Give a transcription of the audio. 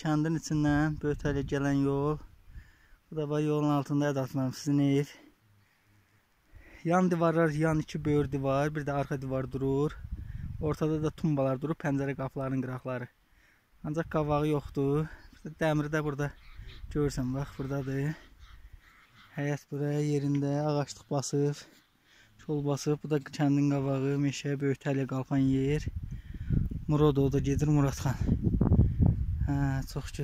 kəndin içindən Böytəliyə gələn yol. Bu da var yolun altında yadatmam sizin ev. Yan divarlar, yan iki böyür divar, bir də arxa divar durur. Ortada da tumbalar durur, pəncərə qapılarının qıraqları. Ancaq qavağı yoxdur. Dəmiri də burada görürsən, bax buradadır. Həyət buraya yerində ağaçlıq basıb, kol basıb. Bu da kəndin qavağı, meşə, Böytəliyə qalxan yer. Murad o da gedir Muradxan. цохч